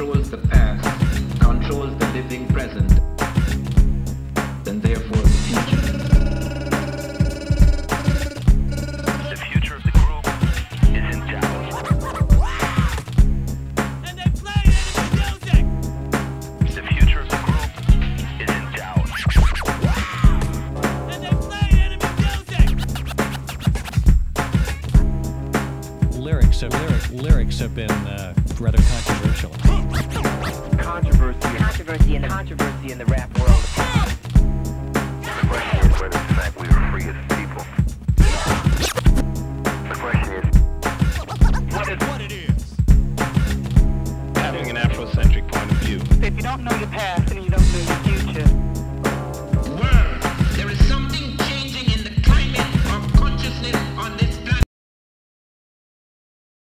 controls the past lyrics have lyric, lyrics have been uh, rather controversial. controversy, controversy in the controversy in the rap world. The question is whether in fact we are free as people. The question is, what is What it is. having an Afrocentric point of view. If you don't know your past, then you don't know your